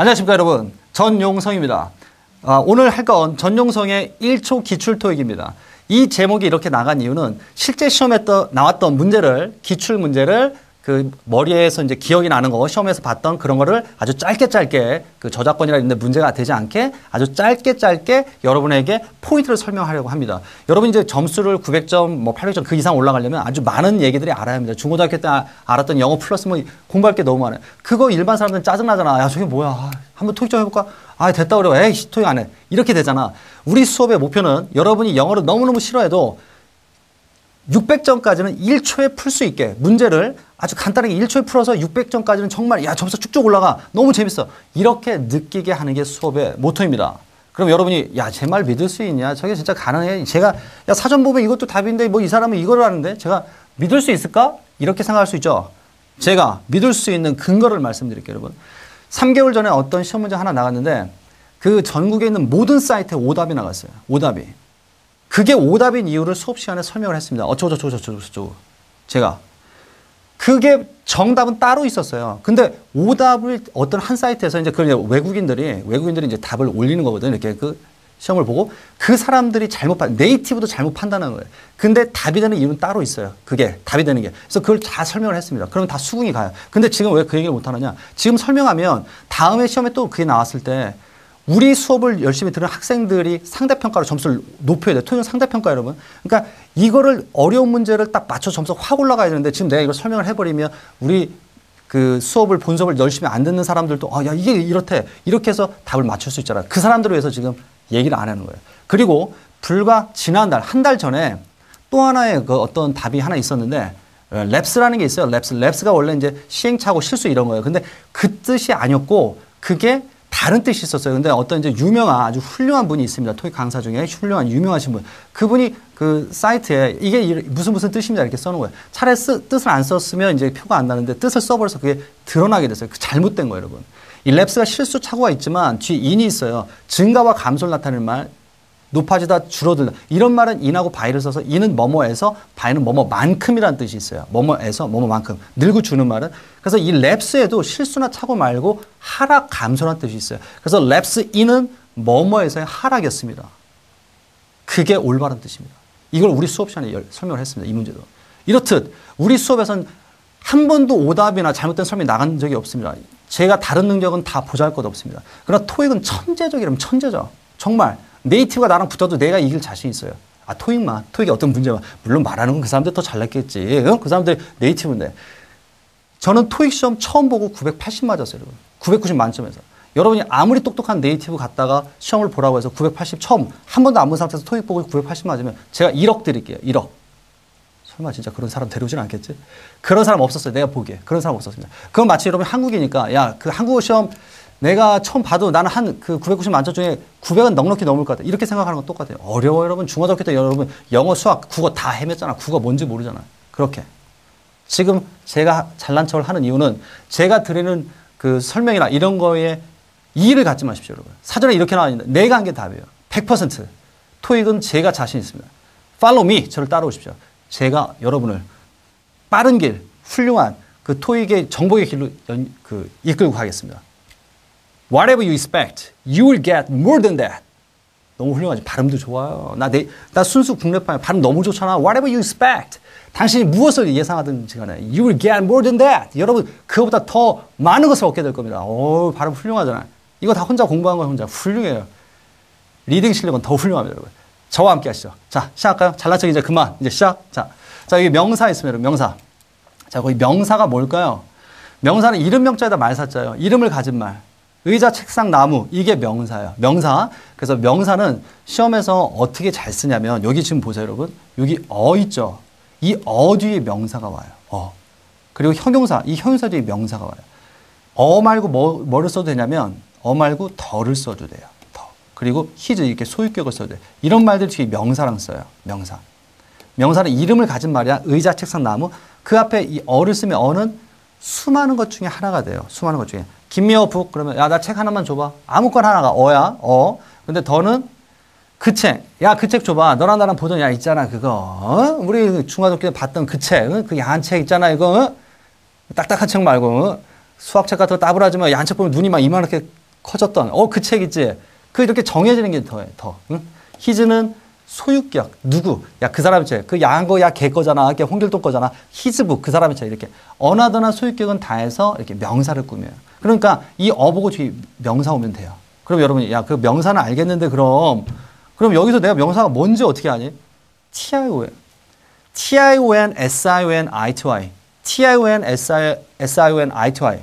안녕하십니까 여러분 전용성입니다. 아, 오늘 할 건 전용성의 1초 기출 토익입니다. 이 제목이 이렇게 나간 이유는 실제 시험에 떠, 나왔던 문제를 기출 문제를 그 머리에서 이제 기억이 나는 거 시험에서 봤던 그런 거를 아주 짧게 짧게 그 저작권이라 있는데 문제가 되지 않게 아주 짧게 짧게 여러분에게 포인트를 설명하려고 합니다. 여러분 이제 점수를 900점 뭐 800점 그 이상 올라가려면 아주 많은 얘기들이 알아야 합니다. 중고등학교 때 아- 알았던 영어 플러스 뭐 공부할 게 너무 많아요. 그거 일반 사람들은 짜증나잖아. 야 저게 뭐야. 아, 한번 토익 좀 해볼까? 아 됐다 그래. 에이 토익 안 해. 이렇게 되잖아. 우리 수업의 목표는 여러분이 영어를 너무너무 싫어해도 600점까지는 1초에 풀 수 있게 문제를 아주 간단하게 1초에 풀어서 600점까지는 정말 야 점수 쭉쭉 올라가 너무 재밌어 이렇게 느끼게 하는 게 수업의 모토입니다. 그럼 여러분이 야 제 말 믿을 수 있냐 저게 진짜 가능해 제가 야 사전 보면 이것도 답인데 뭐 이 사람은 이거를 하는데 제가 믿을 수 있을까 이렇게 생각할 수 있죠. 제가 믿을 수 있는 근거를 말씀드릴게요 여러분. 3개월 전에 어떤 시험 문제 하나 나갔는데 그 전국에 있는 모든 사이트에 오답이 나갔어요. 오답이. 그게 오답인 이유를 수업 시간에 설명을 했습니다. 어쩌고저쩌고 저쩌고. 제가. 그게 정답은 따로 있었어요. 근데 오답을 어떤 한 사이트에서 이제 그 외국인들이, 외국인들이 이제 답을 올리는 거거든요. 이렇게 그 시험을 보고 그 사람들이 잘못 판, 네이티브도 잘못 판단하는 거예요. 근데 답이 되는 이유는 따로 있어요. 그게 답이 되는 게. 그래서 그걸 다 설명을 했습니다. 그러면 다 수긍이 가요. 근데 지금 왜 그 얘기를 못 하느냐? 지금 설명하면 다음에 시험에 또 그게 나왔을 때 우리 수업을 열심히 들은 학생들이 상대평가로 점수를 높여야 돼. 토익 상대평가 여러분. 그러니까 이거를 어려운 문제를 딱 맞춰 점수가 확 올라가야 되는데 지금 내가 이걸 설명을 해버리면 우리 그 수업을 본 수업을 열심히 안 듣는 사람들도 아, 야, 이게 이렇대. 이렇게 해서 답을 맞출 수 있잖아. 그 사람들을 위해서 지금 얘기를 안 하는 거예요. 그리고 불과 지난달, 한 달 전에 또 하나의 그 어떤 답이 하나 있었는데 어, lapse라는 게 있어요. lapse. lapse가 원래 이제 시행착오 실수 이런 거예요. 근데 그 뜻이 아니었고 그게 다른 뜻이 있었어요. 근데 어떤 이제 유명한 아주 훌륭한 분이 있습니다. 토익 강사 중에 훌륭한 유명하신 분. 그분이 그 사이트에 이게 이- 무슨 무슨 뜻입니다. 이렇게 써놓은 거예요. 차라리 쓰, 뜻을 안 썼으면 이제 표가 안 나는데 뜻을 써버려서 그게 드러나게 됐어요. 그 잘못된 거예요, 여러분. 이 lapse가 실수 착오가 있지만 뒤에 in이 있어요. 증가와 감소를 나타내는 말, 높아지다 줄어들다 이런 말은 in하고 by를 써서 in은 뭐뭐에서 by는 뭐뭐만큼이라는 뜻이 있어요. 뭐뭐에서 뭐뭐만큼 늘고 주는 말은 그래서 이 lapse에도 실수나 착오 말고 하락 감소라는 뜻이 있어요. 그래서 lapse in은 뭐뭐에서의 하락이었습니다. 그게 올바른 뜻입니다. 이걸 우리 수업 시간에 열- 설명을 했습니다. 이 문제도. 이렇듯 우리 수업에선 한 번도 오답이나 잘못된 설명이 나간 적이 없습니다. 제가 다른 능력은 다 보잘 것 없습니다. 그러나 토익은 천재적이라면 천재죠. 정말 네이티브가 나랑 붙어도 내가 이길 자신 있어요. 아 토익만 토익이 어떤 문제만 물론 말하는 건 그 사람들 더 잘났겠지. 응? 그 사람들 네이티브인데 저는 토익 시험 처음 보고 980 맞았어요, 여러분. 990 만점에서. 여러분이 아무리 똑똑한 네이티브 갔다가 시험을 보라고 해서 980 처음 한 번도 안 본 상태에서 토익 보고 980 맞으면 제가 1억 드릴게요. 1억. 설마 진짜 그런 사람 데려오진 않겠지? 그런 사람 없었어요. 내가 보기에. 그런 사람 없었습니다. 그건 마치 여러분 한국이니까 야, 그 한국어 시험 내가 처음 봐도 나는 한 그 990 만점 중에 900은 넉넉히 넘을 것 같아. 이렇게 생각하는 건 똑같아요. 어려워 여러분. 중고등학교 때 여러분 영어, 수학, 국어 다 헤맸잖아. 국어 뭔지 모르잖아. 그렇게. 지금 제가 잘난 척을 하는 이유는 제가 드리는 그 설명이나 이런 거에 이의를 갖지 마십시오, 여러분. 사전에 이렇게 나와 있는데 내가 한 게 답이에요. 100%. 토익은 제가 자신 있습니다. Follow me. 저를 따라오십시오. 제가 여러분을 빠른 길, 훌륭한 그 토익의 정복의 길로 연, 그 이끌고 가겠습니다. Whatever you expect, you will get more than that. 너무 훌륭하지. 발음도 좋아요. 나, 내, 나 순수 국내파야. 발음 너무 좋잖아. Whatever you expect. 당신이 무엇을 예상하든지 간에 you will get more than that. 여러분, 그거보다 더 많은 것을 얻게 될 겁니다. 오, 발음 훌륭하잖아요. 이거 다 혼자 공부한 거 혼자 훌륭해요. reading 실력은 더 훌륭합니다, 여러분. 저와 함께 하시죠. 자, 시작할까요? 잘난 척 이제 그만. 이제 시작. 자, 자, 여기 명사 있습니다, 여러분. 명사. 자, 거기 명사가 뭘까요? 명사는 이름 명자에다 말사자예요. 이름을 가진 말. 의자, 책상, 나무. 이게 명사예요. 명사. 그래서 명사는 시험에서 어떻게 잘 쓰냐면 여기 지금 보세요, 여러분. 여기 a 있죠. 이 a 뒤에 명사가 와요. a. 그리고 형용사. 이 형용사 뒤에 명사가 와요. 어 말고 뭐, 뭐를 써도 되냐면 어 말고 더를 써도 돼요. 더. 그리고 히즈 이렇게 소유격을 써도 돼요. 이런 말들 뒤에 명사랑 써요. 명사. 명사는 이름을 가진 말이야. 의자, 책상, 나무. 그 앞에 이 어를 쓰면 어는 수많은 것 중에 하나가 돼요. 수많은 것 중에. 김미어 북 그러면 야 나 책 하나만 줘봐. 아무거나 하나가 어야 어. 근데 더는 그 책. 야 그 책 줘봐. 너랑 나랑 보던 야 있잖아 그거. 어? 우리 중학교 때 봤던 그 책. 어? 그 야한 책 있잖아 이거. 어? 딱딱한 책 말고 어? 수학책 같은 거 따블하지만 야한 책 보면 눈이 막 이만하게 커졌던 어 그 책 있지 그 이렇게 정해지는 게 더해 더 응? 히즈는 소유격 누구 야 그 사람이 쟤그 야한 거야 걔 거잖아 걔 홍길동 거잖아 히즈북 그 사람이 쟤 이렇게 어나더나 소유격은 다 해서 이렇게 명사를 꾸며요 그러니까 이 어보고 뒤에 명사 오면 돼요. 그럼 여러분이 야 그 명사는 알겠는데 그럼 그럼 여기서 내가 명사가 뭔지 어떻게 아니? TION TION SION I2I TION SION I2I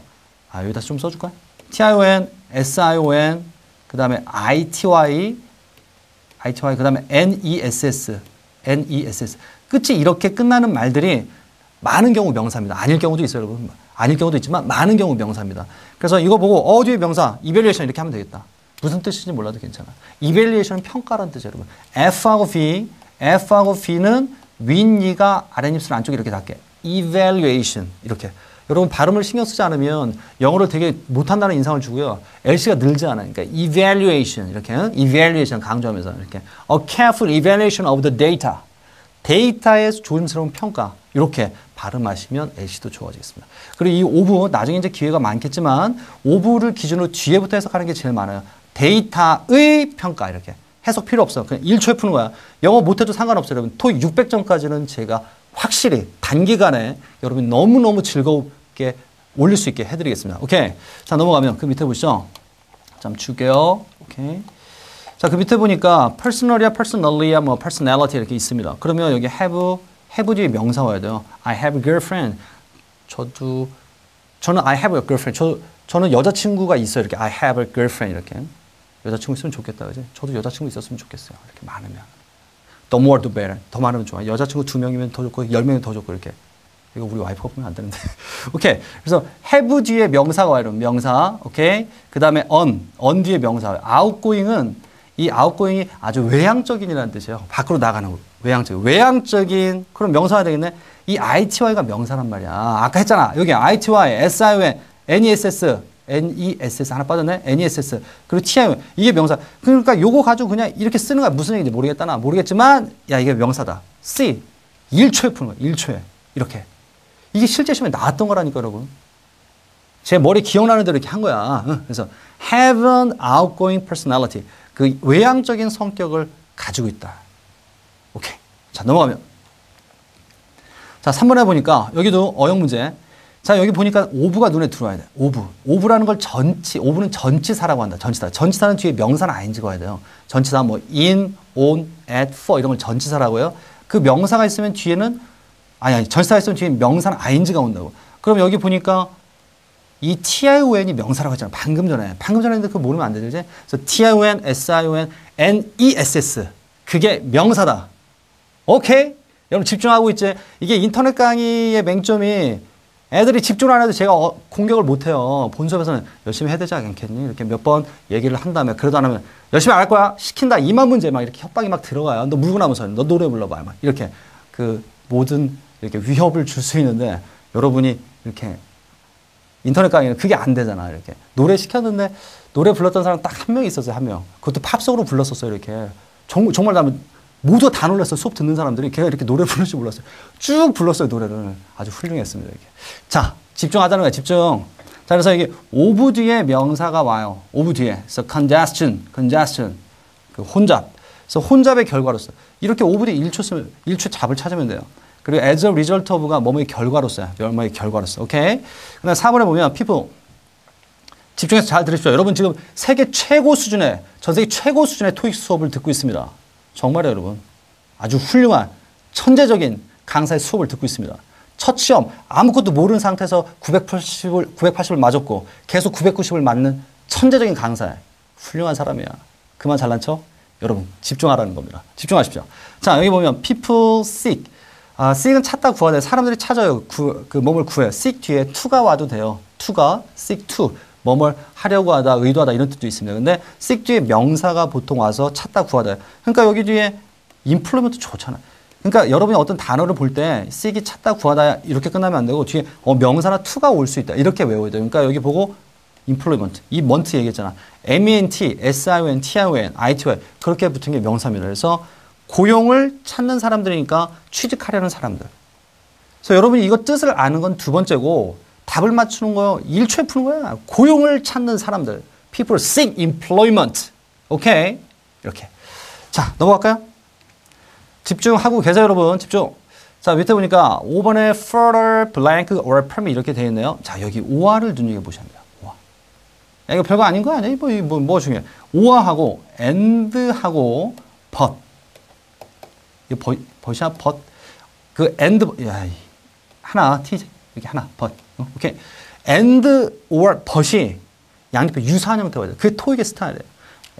아 여기다 좀 써줄까? TION SION 그 다음에 ITY ITY 그 다음에 NESS NESS 끝이 이렇게 끝나는 말들이 많은 경우 명사입니다. 아닐 경우도 있어요, 여러분. 아닐 경우도 있지만 많은 경우 명사입니다. 그래서 이거 보고 어 뒤에 명사 evaluation 이렇게 하면 되겠다. 무슨 뜻인지 몰라도 괜찮아. evaluation은 평가라는 뜻이에요, 여러분. F하고 V, F하고 V는 윗니가 아랫입술 안쪽에 이렇게 닿게. evaluation 이렇게. 여러분 발음을 신경 쓰지 않으면 영어를 되게 못한다는 인상을 주고요. LC가 늘지 않아요. 그러니까 evaluation 이렇게 evaluation 강조하면서 이렇게 a careful evaluation of the data. 데이터의 조심스러운 평가 이렇게 발음하시면 LC도 좋아지겠습니다. 그리고 이 of 나중에 이제 기회가 많겠지만 오브를 기준으로 뒤에부터 해석하는 게 제일 많아요. 데이터의 평가 이렇게 해석 필요 없어. 그냥 1초에 푸는 거야. 영어 못해도 상관없어요. 여러분 토익 600점까지는 제가 확실히 단기간에 여러분 너무너무 즐겁게 올릴 수 있게 해드리겠습니다. 오케이. 자, 넘어가면 그 밑에 보시죠. 잠 줄게요. 오케이. 자, 그 밑에 보니까 personal이야, personally야, 뭐 personality 이렇게 있습니다. 그러면 여기 have, have 뒤에 명사 와야 돼요. I have a girlfriend. 저도, 저는 I have a girlfriend. 저, 저는 여자친구가 있어요. 이렇게 I have a girlfriend 이렇게. 여자친구 있으면 좋겠다, 그지? 저도 여자친구 있었으면 좋겠어요. 이렇게 많으면. The more the better. 더 많으면 좋아. 여자친구 두 명이면 더 좋고, 열 명이면 더 좋고, 이렇게. 이거 우리 와이프가 보면 안 되는데. 오케이. 그래서 have 뒤에 명사가 와요. 명사. 오케이. 그 다음에 on. on 뒤에 명사. outgoing은 이 outgoing이 아주 외향적인이라는 뜻이에요. 밖으로 나가는 거. 외향적. 외향적인. 그럼 명사가 되겠네. 이 ITY가 명사란 말이야. 아까 했잖아. 여기 ITY, SION, NESS. NESS 하나 빠졌네. NESS. 그리고 TION. 이게 명사. 그러니까 요거 가지고 그냥 이렇게 쓰는 거야. 무슨 얘기인지 모르겠다나. 모르겠지만, 야, 이게 명사다. C. 1초에 푸는 거야. 1초에. 이렇게. 이게 실제 시험에 나왔던 거라니까, 여러분. 제 머리 기억나는 대로 이렇게 한 거야. 그래서 have an outgoing personality. 그 외향적인 성격을 가지고 있다. 자, 넘어가면. 자, 3번에 보니까 여기도 어형 문제. 자, 여기 보니까 of가 눈에 들어와야 돼. of. of라는 걸 전치, of는 전치사라고 한다. 전치사. 전치사는 뒤에 명사나 ing가 와야 돼요. 전치사 뭐 in, on, at, for 이런 걸 전치사라고 해요. 그 명사가 있으면 뒤에는 아니, 아니, 전치사가 있으면 뒤에 명사나 ing가 온다고. 그럼 여기 보니까 이 TION이 명사라고 했잖아. 방금 전에. 방금 전에 했는데 그거 모르면 안 되지. 그래서 TION, SION, NESS. 그게 명사다. 오케이? 여러분 집중하고 있지? 이게 인터넷 강의의 맹점이 애들이 집중 안 해도 제가 어, 공격을 못 해요. 본 수업에서는 열심히 해야 되지 않겠니? 이렇게 몇 번 얘기를 한 다음에 안 하면 열심히 안 할 거야. 시킨다. 이만 문제 막 이렇게 협박이 막 들어가요. 너 물구나무서 너 노래 불러봐. 막 이렇게 그 모든 이렇게 위협을 줄 수 있는데 여러분이 이렇게 인터넷 강의는 그게 안 되잖아. 이렇게 노래 시켰는데 노래 불렀던 사람 딱 한 명 있었어요. 한 명. 그것도 팝송으로 불렀었어요. 이렇게 정, 정말 나면 모두 다 놀랐어. 수업 듣는 사람들이 걔가 이렇게 노래 부를 줄 몰랐어요. 쭉 불렀어요. 노래를 아주 훌륭했습니다. 이렇게. 자 집중하자는 거야. 집중. 자 그래서 이게 of 뒤에 명사가 와요. of 뒤에. 그래서 congestion, congestion. 그 혼잡. 그래서 혼잡의 결과로서 이렇게 of 뒤에 1초 쓰면 1초 답을 찾으면 돼요. 그리고 as a result of가 뭐뭐의 결과로서야. 뭐뭐의 결과로서. 오케이. 그 다음 4번에 보면 people. 집중해서 잘 들으십시오. 여러분 지금 세계 최고 수준의 전 세계 최고 수준의 토익 수업을 듣고 있습니다. 정말요, 여러분. 아주 훌륭한 천재적인 강사의 수업을 듣고 있습니다. 첫 시험 아무것도 모르는 상태에서 980을 980을 맞았고 계속 990을 맞는 천재적인 강사. 훌륭한 사람이야. 그만 잘난 척. 여러분 집중하라는 겁니다. 집중하십시오. 자 여기 보면 people seek. 아, seek은 찾다 구하다. 사람들이 찾아요. 구, 그 몸을 구해요. seek 뒤에 to가 와도 돼요. to가 seek to. 뭐뭘 하려고 하다, 의도하다 이런 뜻도 있습니다. 근데 seek 뒤에 명사가 보통 와서 찾다 구하다. 그러니까 여기 뒤에 employment 좋잖아. 그러니까 여러분이 어떤 단어를 볼 때 seek이 찾다 구하다 이렇게 끝나면 안 되고 뒤에 어, 명사나 to가 올 수 있다. 이렇게 외워야 돼요. 그러니까 여기 보고 employment. 이 ment 얘기했잖아. M-E-N-T, S-I-O-N, T-I-O-N, I-T-Y 그렇게 붙은 게 명사입니다. 그래서 고용을 찾는 사람들이니까 취직하려는 사람들. 그래서 여러분이 이거 뜻을 아는 건 두 번째고 답을 맞추는 거 1초에 푸는 거야. 고용을 찾는 사람들. people seek employment. 오케이. 이렇게. 자, 넘어갈까요? 집중하고 계세요, 여러분. 집중. 자, 밑에 보니까 5번에 further blank or permit 이렇게 되어 있네요. 자, 여기 오화를 눈여겨보셔야 돼요. 오화. 야, 이거 별거 아닌 거 아니야? 뭐, 뭐, 뭐 중요해. 오화하고 and하고 but. 이거 버, 버시야 but. 그 and, 야, 하나, t, 이렇게 하나, but. 어? 오케이. and or but이 양립의 유사한 형태가 돼요. 그게 토익의 스타일이에요.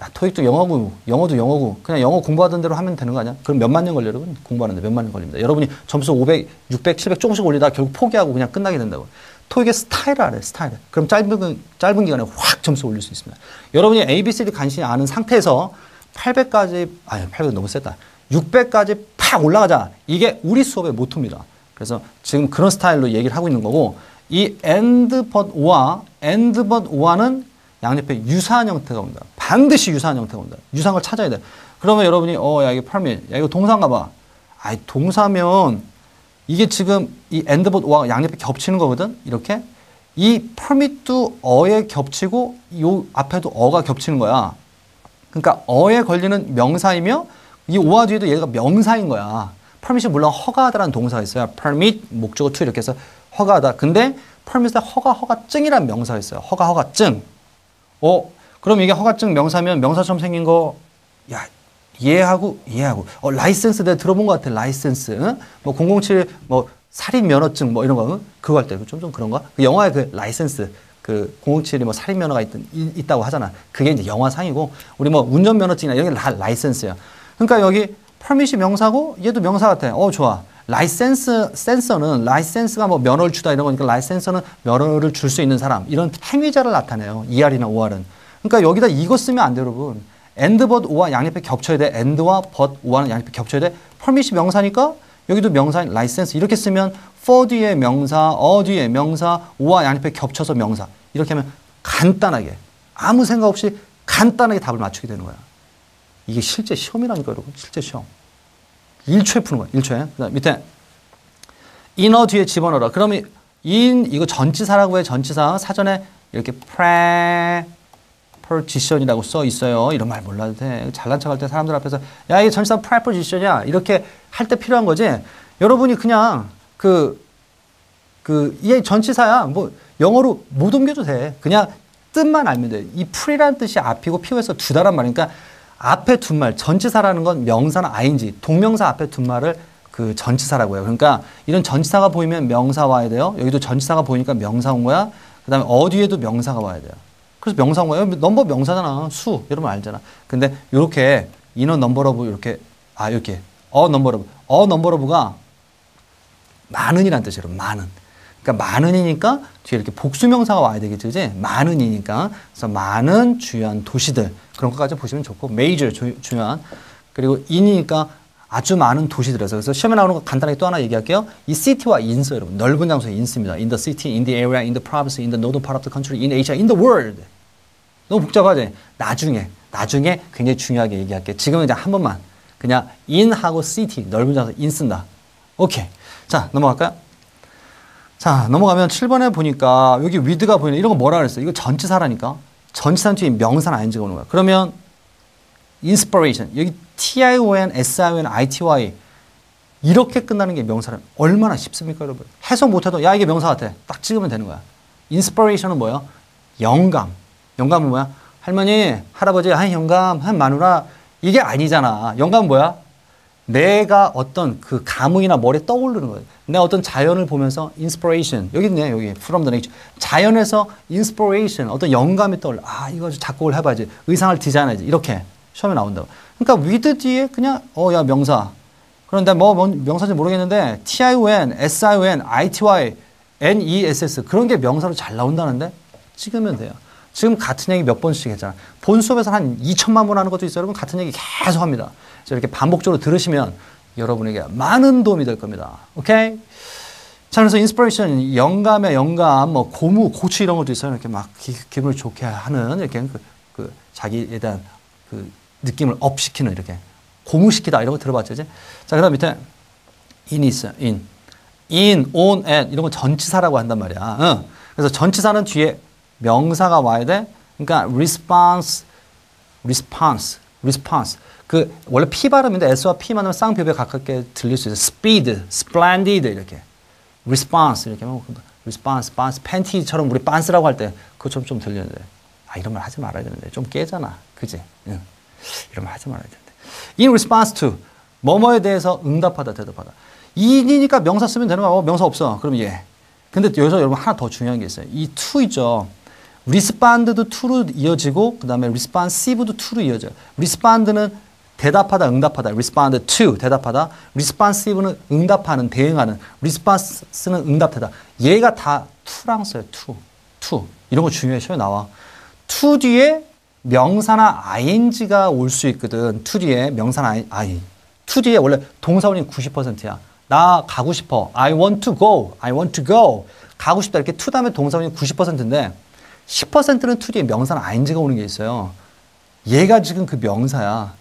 야, 토익도 영어고, 영어도 영어고, 그냥 영어 공부하던 대로 하면 되는 거 아니야? 그럼 몇만 년 걸려요, 여러분? 공부하는데 몇만 년 걸립니다. 여러분이 점수 500, 600, 700 조금씩 올리다가 결국 포기하고 그냥 끝나게 된다고. 토익의 스타일을 알아요, 스타일. 그럼 짧은, 짧은 기간에 확 점수 올릴 수 있습니다. 여러분이 ABCD 간신히 아는 상태에서 800까지, 아니, 800 너무 세다. 600까지 팍 올라가자. 이게 우리 수업의 모토입니다. 그래서 지금 그런 스타일로 얘기를 하고 있는 거고, 이 and but 와 and but 와는 양옆에 유사한 형태가 옵니다. 반드시 유사한 형태가 옵니다. 유사한 걸 찾아야 돼. 그러면 여러분이 어 야 이게 permit, 야 이거 동사인가 봐. 아이 동사면 이게 지금 이 and but 와 양옆에 겹치는 거거든. 이렇게 이 permit도 어에 겹치고 요 앞에도 어가 겹치는 거야. 그러니까 어에 걸리는 명사이며 이 오와 뒤에도 얘가 명사인 거야. Permit이 물론 허가하다라는 동사가 있어요. permit 목적어 to 이렇게 해서 허가하다. 근데 permit에 허가 허가증이라는 명사가 있어요. 허가 허가증. 어, 그럼 이게 허가증 명사면 명사처럼 생긴 거, 야, 이해하고, 이해하고. 어, 라이센스 내가 들어본 것 같아, 라이센스. 응? 뭐, 007, 뭐, 살인 면허증, 뭐, 이런 거, 응? 그거 할 때, 좀, 좀 그런가? 그 영화에 그 라이센스, 그 007이 뭐 살인 면허가 있, 있다고 하잖아. 그게 이제 영화상이고, 우리 뭐 운전 면허증이나 이런 게 다 license야. 그러니까 여기 퍼밋이 명사고, 얘도 명사 같아. 어, 좋아. 라이센스, 센서는, license가 뭐 면허를 주다 이런 거니까 licenser는 면허를 줄 수 있는 사람. 이런 행위자를 나타내요. ER이나 OR은. 그러니까 여기다 이거 쓰면 안 돼, 여러분. and but or와 양옆에 겹쳐야 돼. and와 but or와는 양옆에 겹쳐야 돼. permit이 명사니까 여기도 명사인 라이센스. 이렇게 쓰면 for 뒤에 명사, a 뒤에 명사, or와 양옆에 겹쳐서 명사. 이렇게 하면 간단하게, 아무 생각 없이 간단하게 답을 맞추게 되는 거야. 이게 실제 시험이라니까, 여러분. 실제 시험. 1초에 푸는 거야. 1초에. 그다음 밑에 in a 뒤에 집어넣어라. 그러면 in 이거 전치사라고 해. 전치사 사전에 이렇게 preposition이라고 써 있어요. 이런 말 몰라도 돼. 잘난 척할 때 사람들 앞에서 야 이게 전치사 preposition이야. 이렇게 할 때 필요한 거지. 여러분이 그냥 그 그, 얘 전치사야. 뭐, 영어로 못 옮겨도 돼. 그냥 뜻만 알면 돼. 이 풀이라는 뜻이 앞이고 피고에서 두 다란 말이니까 앞에 둔 말, 전치사라는 건 명사나 ing, 동명사 앞에 둔 말을 그 전치사라고 해요. 그러니까 이런 전치사가 보이면 명사 와야 돼요. 여기도 전치사가 보이니까 명사 온 거야. 그 다음에 a 뒤에도 명사가 와야 돼요. 그래서 명사 온 거야. number 명사잖아. 수. 여러분 알잖아. 근데 이렇게 in a number of 이렇게, 아, 이렇게. a number of. a number of가 많은이란 뜻이에요. 많은. 그러니까 많은이니까 뒤에 이렇게 복수명사가 와야 되겠지, 그지? 많은이니까. 그래서 많은 주요한 도시들. 그런 것까지 보시면 좋고, major, 주, 중요한. 그리고 인이니까 아주 많은 도시들에서. 그래서 시험에 나오는 거 간단하게 또 하나 얘기할게요. 이 city와 in서 여러분. 넓은 장소에 in습니다. in the city, in the area, in the province, in the northern part of the country, in Asia, in the world. 너무 복잡하지? 나중에, 나중에 굉장히 중요하게 얘기할게요. 지금은 이제 한 번만. 그냥 in하고 city, 넓은 장소 in 쓴다. 오케이. 자, 넘어갈까요? 자, 넘어가면 7번에 보니까 여기 with가 보이네. 이런 거 뭐라 그랬어요? 이거 전치사라니까. 전치사 뒤에 명사는 ing가 오는 거야. 그러면 inspiration. 여기 T-I-O-N, S-I-O-N, I-T-Y. 이렇게 끝나는 게 명사는 얼마나 쉽습니까, 여러분? 해석 못 해도 야, 이게 명사 같아. 딱 찍으면 되는 거야. inspiration은 뭐야? 영감. 영감은 뭐야? 할머니, 할아버지, 한 영감, 한 마누라. 이게 아니잖아. 영감은 뭐야? 내가 어떤 그 감흥이나 머리에 떠오르는 거예요. 내가 어떤 자연을 보면서 inspiration. 여기 있네 여기. From the nature. 자연에서 inspiration 어떤 영감이 떠올라 아 이거 작곡을 해봐야지. 의상을 디자인해야지. 이렇게 시험에 나온다고. 그러니까 with 뒤에 그냥 어 야 명사. 그런데 뭐, 뭐 명사인지 모르겠는데 t-i-o-n, s-i-o-n, i-t-y, n-e-s-s 그런 게 명사로 잘 나온다는데? 찍으면 돼요 지금 같은 얘기 몇 번씩 했잖아 본 수업에서 한 2천만 번 하는 것도 있어요 여러분 같은 얘기 계속 합니다 이렇게 반복적으로 들으시면 여러분에게 많은 도움이 될 겁니다. 오케이? 자, 그래서 inspiration, 영감의 영감, 뭐 고무, 고취 이런 것도 있어요. 이렇게 막 기, 분을 좋게 하는 이렇게 그, 그 자기에 대한 그 느낌을 up 시키는 이렇게 고무시키다 이런 거 들어봤죠, 이제? 자, 그다음 밑에 in 있어요. in, in, on, at 이런 거 전치사라고 한단 말이야. 응. 그래서 전치사는 뒤에 명사가 와야 돼. 그러니까 response, response, response. 그 원래 P 발음인데 S와 P만 하면 쌍비읍에 가깝게 들릴 수 있어요. speed, splendid 이렇게. response 이렇게 하면 response, bounce, 팬티처럼 우리 빤스라고 할 때 그거 좀, 들리는데 아 이런 말 하지 말아야 되는데 좀 깨잖아. 그지? 응. 이런 말 하지 말아야 되는데. in response to 뭐뭐에 대해서 응답하다 대답하다. 인이니까 명사 쓰면 되는 거야. 어, 명사 없어. 그럼 예. 근데 여기서 여러분 하나 더 중요한 게 있어요. 이 to 있죠. Respond도 to로 이어지고 그다음에 responsive도 to로 이어져요. respond는 대답하다, 응답하다. respond to 대답하다. responsive는 응답하는, 대응하는. response는 응답하다. 얘가 다 to랑 써요. to, to. 이런 거 중요해. 시험에 나와. to 뒤에 명사나 ing가 올 수 있거든. to 뒤에 명사나 i. to 뒤에 원래 동사원이 90%야. 나 가고 싶어. I want to go. I want to go. 가고 싶다. 이렇게 to 다음에 동사원이 90%인데 10%는 to 뒤에 명사나 ing가 오는 게 있어요. 얘가 지금 그 명사야.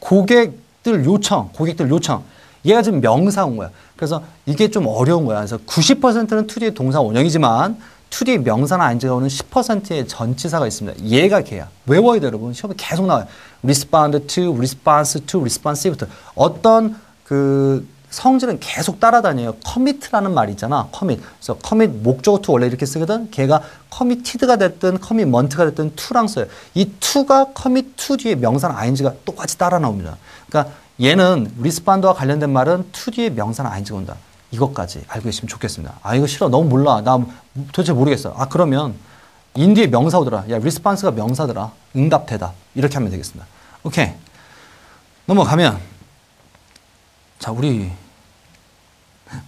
고객들 요청, 고객들 요청. 얘가 지금 명사 온 거야. 그래서 이게 좀 어려운 거야. 그래서 90%는 to 뒤에 동사 원형이지만 to 뒤에 명사나 ing가 오는 10%의 전치사가 있습니다. 얘가 걔야. 외워야 돼, 여러분. 시험에 계속 나와요. respond to, response to, responsive to. 어떤 그 성질은 계속 따라다녀요. commit라는 말이 있잖아. commit. 그래서 commit 목적어 to 원래 이렇게 쓰거든. 걔가 committed가 됐든 commitment가 됐든 to랑 써요. 이 to가 commit to 뒤에 명사나 ing가 똑같이 따라 나옵니다. 그러니까 얘는 respond와 관련된 말은 to 뒤에 명사나 ing가 온다. 이것까지 알고 계시면 좋겠습니다. 아 이거 싫어. 너무 몰라. 나 도대체 모르겠어. 아 그러면 인 뒤에 명사 오더라. 야 response가 명사더라. 응답 대답. 이렇게 하면 되겠습니다. 오케이. 넘어가면 자 우리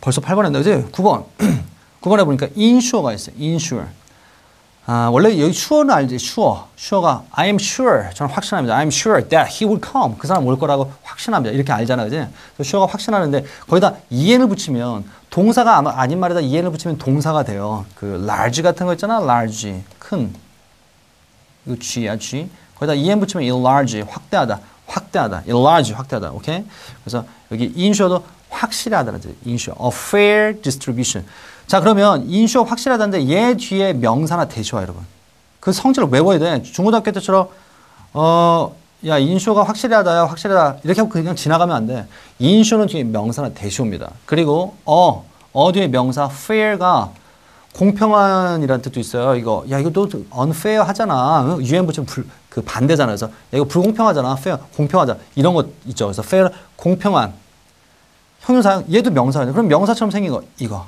벌써 8번 했나 그지? 9번. 9번에 보니까 insure가 있어요. insure. 아, 원래 여기 sure는 알지? sure. sure가 I am sure. 저는 확신합니다. I am sure that he will come. 그 사람 올 거라고 확신합니다. 이렇게 알잖아. 그지? sure가 확신하는데 거기다 en을 붙이면 동사가 아닌 말에다 en을 붙이면 동사가 돼요. 그 large 같은 거 있잖아. large. 큰. 이거 G야, G. 거기다 en 붙이면 enlarge. 확대하다. 확대하다. enlarge. 확대하다. 오케이? 그래서 여기 insure도 확실하다는 뜻. ensure. A fair distribution. 자, 그러면 ensure 확실하다는데 얘 뒤에 명사나 대시와 여러분. 그 성질을 외워야 돼. 중고등학교 때처럼 어, 야, 인쇼가 확실하다 야, 확실하다. 이렇게 하고 그냥 지나가면 안 돼. 인쇼는 뒤에 명사나 대시옵니다. 그리고 어, 어 뒤에 명사 fair가 공평한이라는 뜻도 있어요. 이거 야 이거 또 unfair 하잖아. 유엔 붙이면 불, 그 반대잖아. 그래서 야, 이거 불공평하잖아. fair 공평하자. 이런 거 있죠. 그래서 fair 공평한 형용사 얘도 명사예요. 그럼 명사처럼 생긴 거 이거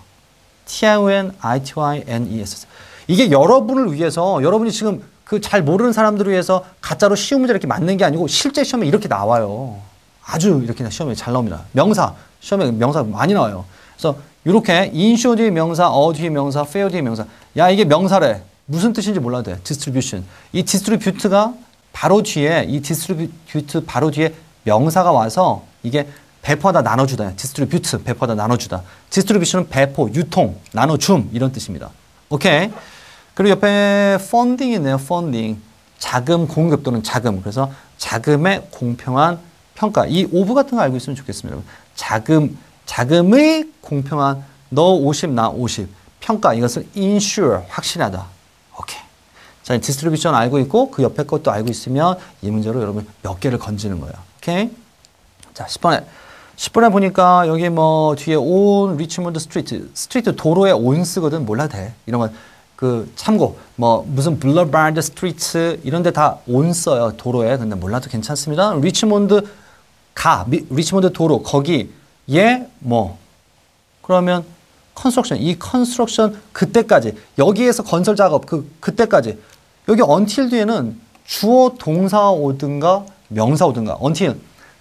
T-I-O-N, I-T-Y-N-E-S 이게 여러분을 위해서 여러분이 지금 그 잘 모르는 사람들을 위해서 가짜로 쉬운 문제 이렇게 만든 게 아니고 실제 시험에 이렇게 나와요. 아주 이렇게 시험에 잘 나옵니다. 명사 시험에 명사 많이 나와요. 그래서 이렇게 ensure 뒤에 명사, a 뒤에 명사, fair 뒤에 명사. 야 이게 명사래. 무슨 뜻인지 몰라도 돼. distribution. 이 distribute가 바로 뒤에 이 distribute 바로 뒤에 명사가 와서 이게 배포하다 나눠주다. distribute 배포하다 나눠주다. distribution은 배포, 유통, 나눠줌 이런 뜻입니다. 오케이. 그리고 옆에 funding이 있네요. 펀딩. 자금 공급 또는 자금. 그래서 자금의 공평한 평가. 이 of 같은 거 알고 있으면 좋겠습니다. 자금, 자금의 공평한 너 50, 나 50. 평가. 이것을 ensure. 확실하다. 오케이. 자, distribution 알고 있고 그 옆에 것도 알고 있으면 이 문제로 여러분 몇 개를 건지는 거예요. 오케이? 자, 10번에 10번에 보니까 여기 뭐 뒤에 on Richmond Street street 도로에 on 쓰거든. 몰라도 돼. 이런 건 그 참고. 뭐 무슨 boulevard street 이런 데 다 on 써요 도로에. 근데 몰라도 괜찮습니다. 리치몬드 가. 미, 리치몬드 도로. 거기 예뭐. 그러면 construction. 이 construction 그때까지. 여기에서 건설 작업 그 그때까지. 여기 until 뒤에는 주어 동사 오든가 명사 오든가. until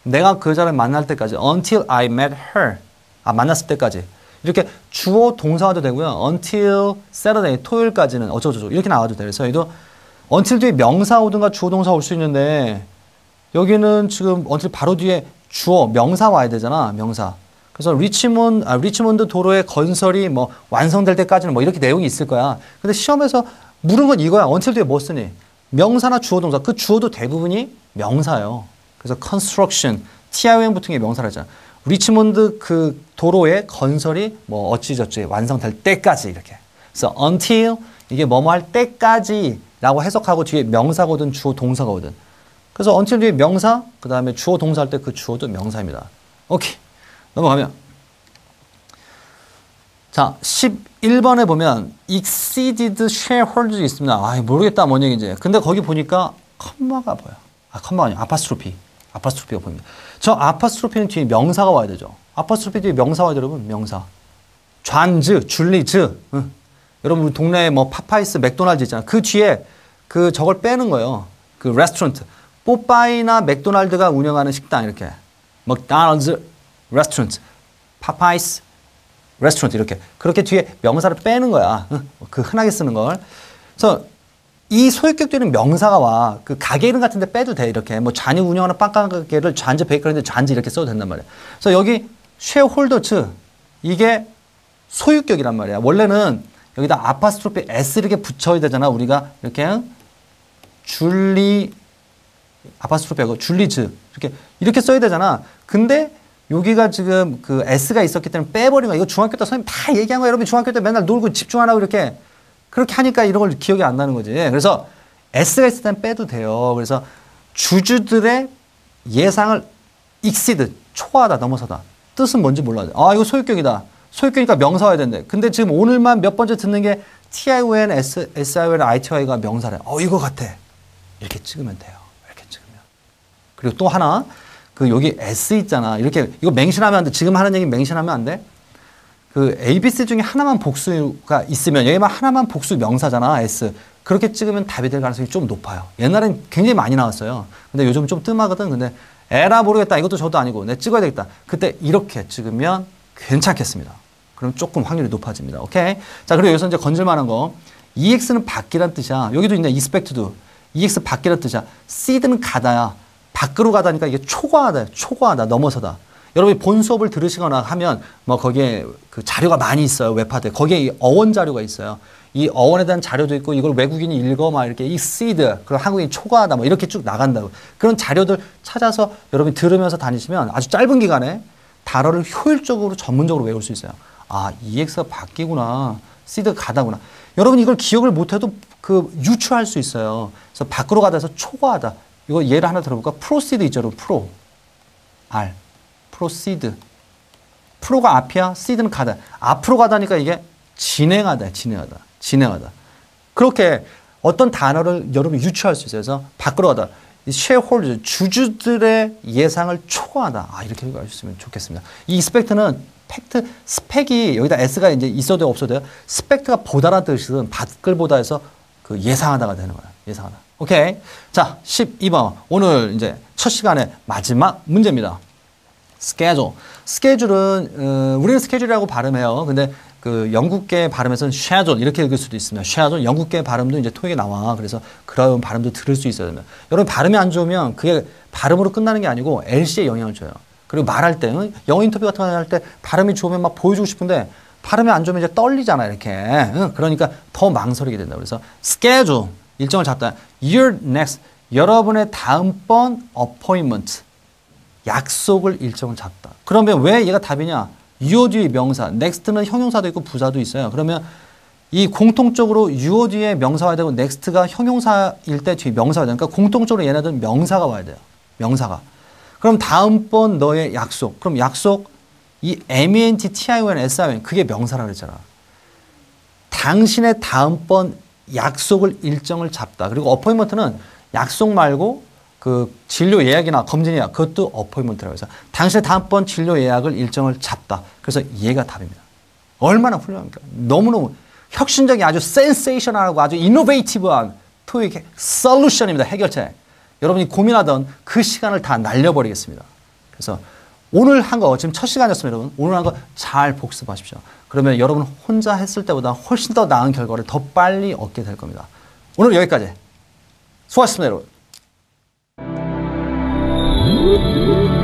내가 그 여자를 만날 때까지 until I met her 아 만났을 때까지 이렇게 주어 동사도 되고요. until Saturday 토요일까지는 어쩌고저쩌고 이렇게 나와도 돼요. 그래서 얘도 until 뒤에 명사 오든가 주어 동사 올 수 있는데 여기는 지금 until 바로 뒤에 주어 명사 와야 되잖아. 명사. 그래서 리치몬 아, 리치몬드 도로의 건설이 뭐 완성될 때까지는 뭐 이렇게 내용이 있을 거야. 근데 시험에서 물은 건 이거야. until 뒤에 뭐 쓰니? 명사나 주어 동사. 그 주어도 대부분이 명사예요. 그래서 construction, TION 붙은 게 명사라잖아. 리치몬드 그 도로의 건설이 뭐 어찌저찌 완성될 때까지 이렇게. 그래서 until 이게 뭐뭐 할 때까지 라고 해석하고 뒤에 명사가 오든 주어 동사가 오든. 그래서 until 뒤에 명사, 그 다음에 주어 동사 할 때 그 주어도 명사입니다. 오케이. 넘어가면. 자, 11번에 보면 exceeded shareholders 있습니다. 아, 모르겠다. 뭔 얘기인지. 근데 거기 보니까 컴마가 보여. 아, 컴마가 아니야. 아파스트로피. 아파스트로피가 보입니다. 저 아파스트로피는 뒤에 명사가 와야 되죠. 아파스트로피 뒤에 명사 와야 돼, 여러분. 명사. 좌즈, 줄리즈. 응. 여러분 동네에 뭐 파파이스, 맥도날드 있잖아. 그 뒤에 그 저걸 빼는 거예요. 그 레스토랑트. 뽀빠이나 맥도날드가 운영하는 식당 이렇게. 맥도날드 레스토랑트. 파파이스 레스토랑트 이렇게. 그렇게 뒤에 명사를 빼는 거야. 그 흔하게 쓰는 걸. 그래서 이 소유격되는 명사가 와. 그 가게 이름 같은 데 빼도 돼. 이렇게. 뭐 잔이 운영하는 빵가게를 잔즈 베이커리인데 잔즈 이렇게 써도 된단 말이야. 그래서 여기 쉐홀더츠 이게 소유격이란 말이야. 원래는 여기다 아파스트로피 S 이렇게 붙여야 되잖아. 우리가 이렇게 줄리 아파스트로피하고 줄리즈 이렇게 이렇게 써야 되잖아. 근데 여기가 지금 그 S가 있었기 때문에 빼버린 거야. 이거 중학교 때 선생님 다 얘기한 거야. 여러분 중학교 때 맨날 놀고 집중 안 하고 이렇게 그렇게 하니까 이런 걸 기억이 안 나는 거지. 그래서 S가 있을 땐 빼도 돼요. 그래서 주주들의 예상을 exceed, 초과하다, 넘어서다. 뜻은 뭔지 몰라야 돼. 아, 이거 소유격이다. 소유격이니까 명사 와야 된대. 근데 지금 오늘만 몇 번째 듣는 게 TION, S, SION, ITY가 명사래. 어, 이거 같아. 이렇게 찍으면 돼요. 이렇게 찍으면. 그리고 또 하나, 그 여기 S 있잖아. 이렇게, 이거 맹신하면 안 돼. 지금 하는 얘기 맹신하면 안 돼. 그 ABC 중에 하나만 복수가 있으면, 여기만 하나만 복수 명사잖아. S. 그렇게 찍으면 답이 될 가능성이 좀 높아요. 옛날엔 굉장히 많이 나왔어요. 근데 요즘 좀 뜸하거든. 근데 에라 모르겠다. 이것도 저도 아니고. 내 찍어야 되겠다. 그때 이렇게 찍으면 괜찮겠습니다. 그럼 조금 확률이 높아집니다. 오케이? 자, 그리고 여기서 이제 건질만한 거. EX는 바뀌란 뜻이야. 여기도 있네. expect도. EX 바뀌란 뜻이야. seed는 가다야. 밖으로 가다니까 이게 초과하다. 초과하다. 넘어서다. 여러분이 본 수업을 들으시거나 하면 뭐 거기에 그 자료가 많이 있어요. 웹하드에. 거기에 어원 자료가 있어요. 이 어원에 대한 자료도 있고 이걸 외국인이 읽어 막 이렇게 이 seed 그리고 한국인이 초과하다 뭐 이렇게 쭉 나간다고. 그런 자료들 찾아서 여러분이 들으면서 다니시면 아주 짧은 기간에 단어를 효율적으로 전문적으로 외울 수 있어요. 아, EX가 바뀌구나. 시드가 가다구나. 여러분 이걸 기억을 못해도 그 유추할 수 있어요. 그래서 밖으로 가다 해서 초과하다. 이거 예를 하나 들어볼까? 프로시드 있죠, 여러분. 프로. R. 프로시드. 프로가 앞이야. 시드는 가다. 앞으로 가다니까 이게 진행하다, 진행하다, 진행하다. 그렇게 어떤 단어를 여러분 유추할 수 있어요. 그래서 밖으로 가다. 쉐어홀더 주주들의 예상을 초과하다. 아, 이렇게 알수있으면 좋겠습니다. 이 스펙트는 팩트 스펙이 여기다 s가 이제 있어도 없어도 돼요. 스펙트가 보다라는 뜻은 밖을 보다 해서 그 예상하다가 되는 거야. 예상하다. 오케이. 자, 12번. 오늘 이제 첫 시간의 마지막 문제입니다. 스케줄. 스케줄은 어, 우리는 스케줄이라고 발음해요. 근데 그 영국계 발음에서는 쉐줄 이렇게 읽을 수도 있습니다. 쉐줄 영국계 발음도 이제 토익에 나와. 그래서 그런 발음도 들을 수 있어야 됩니다. 여러분 발음이 안 좋으면 그게 발음으로 끝나는 게 아니고 LC에 영향을 줘요. 그리고 말할 때 영어 인터뷰 같은 거 할 때 발음이 좋으면 막 보여주고 싶은데 발음이 안 좋으면 이제 떨리잖아 이렇게. 그러니까 더 망설이게 된다. 그래서 스케줄 일정을 잡다. Your next 여러분의 다음번 appointment 약속을 일정을 잡다. 그러면 왜 얘가 답이냐? UOD 명사, next는 형용사도 있고 부사도 있어요. 그러면 이 공통적으로 UOD의 명사가 되고 next가 형용사일 때 뒤에 명사가 되니까 공통적으로 얘네들은 명사가 와야 돼요. 명사가. 그럼 다음번 너의 약속. 그럼 약속 이 MENT, TION, SION 그게 명사라 그랬잖아. 당신의 다음번 약속을 일정을 잡다. 그리고 어포인먼트는 약속 말고 그 진료 예약이나 검진 예약 그것도 어포인먼트라고 해서 당신의 다음번 진료 예약을 일정을 잡다. 그래서 얘가 답입니다. 얼마나 훌륭합니까? 너무너무 혁신적인 아주 센세이션하고 아주 이노베이티브한 토익 솔루션입니다. 해결책. 여러분이 고민하던 그 시간을 다 날려버리겠습니다. 그래서 오늘 한 거, 지금 첫 시간이었습니다, 여러분. 오늘 한 거 잘 복습하십시오. 그러면 여러분 혼자 했을 때보다 훨씬 더 나은 결과를 더 빨리 얻게 될 겁니다. 오늘 여기까지. 수고하셨습니다, 여러분. Música